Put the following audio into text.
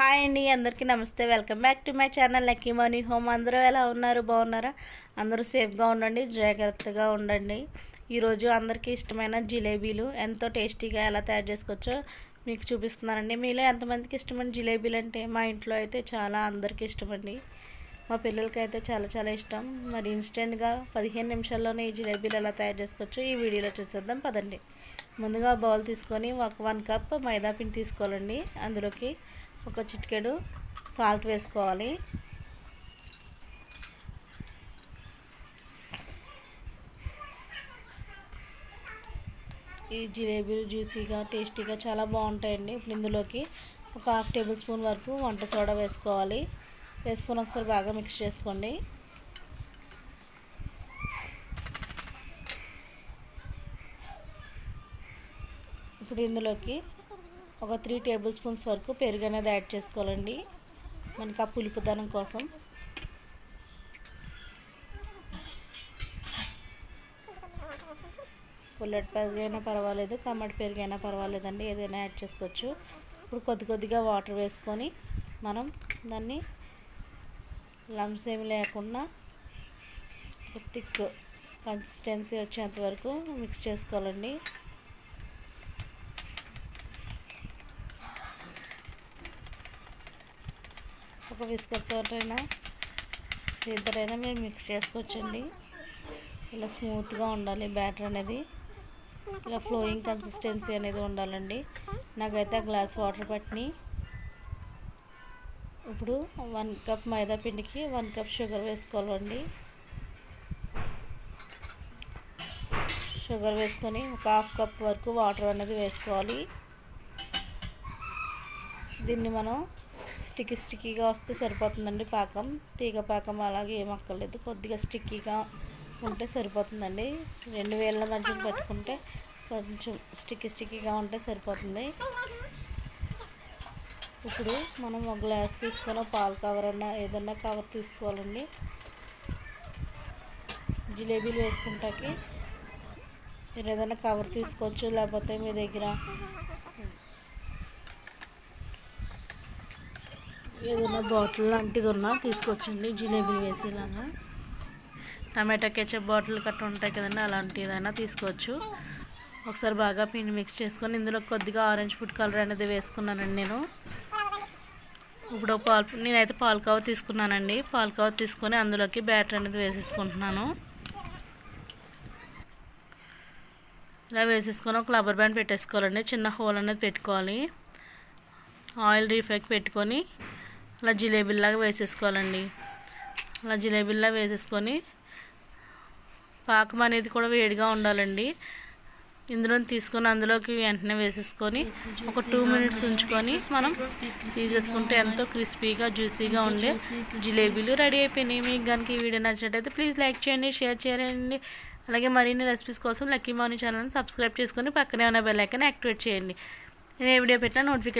Hi అండి అందరికీ నమస్తే. Welcome back to my channel Lucky Money Home. అందరూ ఎలా ఉన్నారు? బాగున్నారా? అందరూ సేఫ్గా ఉండండి జాగ్రత్తగా ఉండండి. ఈరోజు అందరికీ ఇష్టమైన జిలేబీలు ఎంతో టేస్టీగా ఎలా తయారు చేసుకోవచ్చో మీకు చూపిస్తున్నానండి. మీలో ఎంతమందికి ఇష్టమైన జిలేబీలు అంటే మా ఇంట్లో అయితే చాలా అందరికీ ఇష్టమండి. మా పిల్లలకి అయితే చాలా చాలా ఇష్టం. మరి ఇన్స్టెంట్గా పదిహేను నిమిషాల్లోనే ఈ జిలేబీలు ఎలా తయారు చేసుకోవచ్చో ఈ వీడియోలో చూసేద్దాం పదండి. ముందుగా బౌల్ తీసుకొని ఒక వన్ కప్ మైదా పిండి తీసుకోవాలండి. అందులోకి ఒక చిటికెడు సాల్ట్ వేసుకోవాలి. ఈ జిలేబీలు జ్యూసీగా టేస్టీగా చాలా బాగుంటాయండి. ఇప్పుడు ఇందులోకి ఒక హాఫ్ టేబుల్ స్పూన్ వరకు వంట సోడా వేసుకోవాలి. వేసుకొని ఒకసారి బాగా మిక్స్ చేసుకోండి. ఇప్పుడు ఇందులోకి ఒక త్రీ టేబుల్ స్పూన్స్ వరకు పెరుగు అనేది యాడ్ చేసుకోవాలండి. మనకి ఆ పులుపుదనం కోసం. పుల్లటి పెరుగైనా పర్వాలేదు కమ్మటి పెరుగైనా పర్వాలేదండి. ఏదైనా యాడ్ చేసుకోవచ్చు. ఇప్పుడు కొద్ది కొద్దిగా వాటర్ వేసుకొని మనం దాన్ని లమ్స్ ఏమి లేకుండా థిక్ కన్సిస్టెన్సీ వచ్చేంత వరకు మిక్స్ చేసుకోవాలండి. ఒక బిస్కెట్ తోటైనా దీంతోనైనా మీరు మిక్స్ చేసుకోవచ్చండి. ఇలా స్మూత్గా ఉండాలి బ్యాటర్ అనేది. ఇలా ఫ్లోయింగ్ కన్సిస్టెన్సీ అనేది ఉండాలండి. నాకైతే ఆ గ్లాస్ వాటర్ పట్టిని ఇప్పుడు వన్ కప్ మైదా పిండికి వన్ కప్ షుగర్ వేసుకోవాలండి. షుగర్ వేసుకొని ఒక హాఫ్ కప్ వరకు వాటర్ అనేది వేసుకోవాలి. దీన్ని మనం స్టిక్కీ స్టిక్కీగా వస్తే సరిపోతుందండి పాకం. తీగ పాకం అలాగే ఏం అక్కర్లేదు. కొద్దిగా స్టిక్కీగా ఉంటే సరిపోతుందండి. రెండు వేల మధ్య పెట్టుకుంటే కొంచెం స్టిక్కీ స్టిక్కీగా ఉంటే సరిపోతుంది. ఇప్పుడు మనం ఒక గ్లాస్ తీసుకొని పాలు కవర్ అన్నా ఏదన్నా కవర్ తీసుకోవాలండి. జిలేబీలు వేసుకుంటాకి. మీరు ఏదైనా కవర్ తీసుకోవచ్చు లేకపోతే మీ దగ్గర ఏదైనా బాటిల్ లాంటిది ఉన్నా తీసుకొచ్చండి. జిలేబీలు వేసేలాగా. టమాటా కెచప్ బాటిల్ కట్ట ఉంటాయి కదండి అలాంటి ఏదైనా తీసుకోవచ్చు. ఒకసారి బాగా పిండి మిక్స్ చేసుకొని ఇందులో కొద్దిగా ఆరెంజ్ ఫుడ్ కలర్ అనేది వేసుకున్నానండి నేను. ఇప్పుడు పాలు నేనైతే పాలు కవర్ తీసుకున్నానండి. పాలు కవర్ తీసుకొని అందులోకి బ్యాటర్ అనేది వేసేసుకుంటున్నాను. ఇలా వేసేసుకొని ఒక రబ్బర్ బ్యాండ్ పెట్టేసుకోవాలండి. చిన్న హోల్ అనేది పెట్టుకోవాలి. ఆయిల్ రీఫెక్ట్ పెట్టుకొని అలా జిలేబీలాగా వేసేసుకోవాలండి. అలా జిలేబీలా వేసేసుకొని పాకం అనేది కూడా వేడిగా ఉండాలండి. ఇందులో తీసుకొని అందులోకి వెంటనే వేసేసుకొని ఒక టూ మినిట్స్ ఉంచుకొని మనం తీసేసుకుంటే ఎంతో క్రిస్పీగా జ్యూసీగా ఉండే జిలేబీలు రెడీ అయిపోయినాయి. మీకు కనుక ఈ వీడియో నచ్చినట్టయితే ప్లీజ్ లైక్ చేయండి షేర్ చేయండి. అలాగే మరిన్ని రెసిపీస్ కోసం లక్కీ మార్నింగ్ ఛానల్ని సబ్స్క్రైబ్ చేసుకొని పక్కనే ఉన్న బెల్ ఐకాన్ యాక్టివేట్ చేయండి. నేను ఏ వీడియో పెట్టినా నోటిఫికేషన్